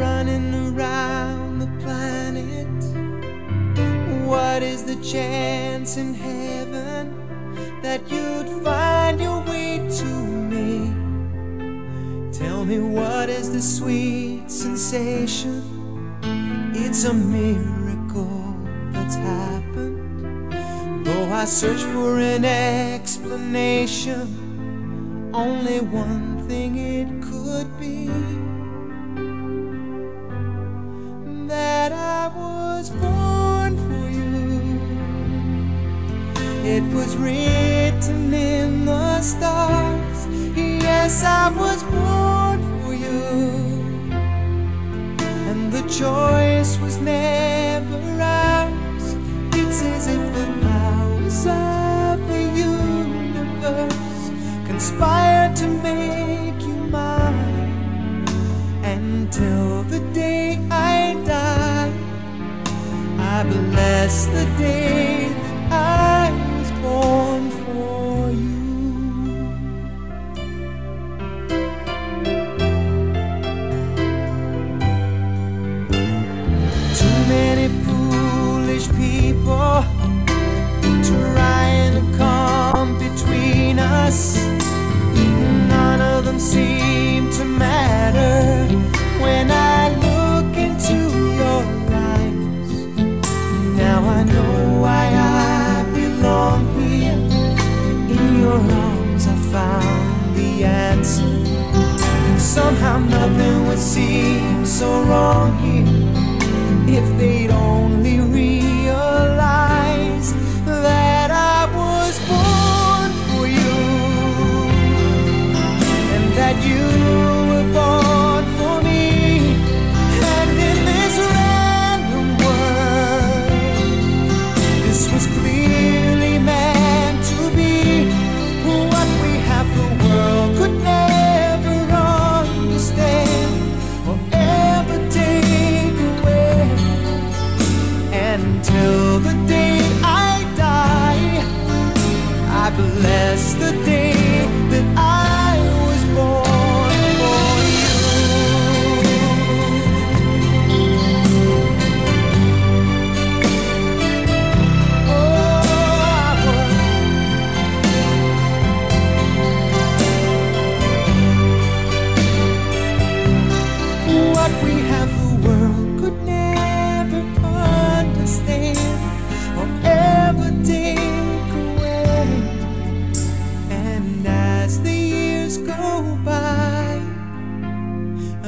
running around the planet. What is the chance in heaven that you'd find your way to me? Tell me what is the sweet sensation? It's a miracle that's happened. Though I search for an explanation, only one thing it could be that I was born for you. It was written in the stars. Yes, I was born Bless the day I was born for you. Too many foolish people trying to come between us. None of them seem I know why I belong here. In your arms, I found the answer. Somehow nothing would seem so wrong here if they'd only realize that I was born for you and that you until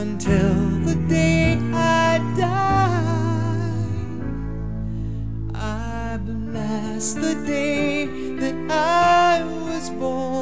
until the day I die, I bless the day that I was born.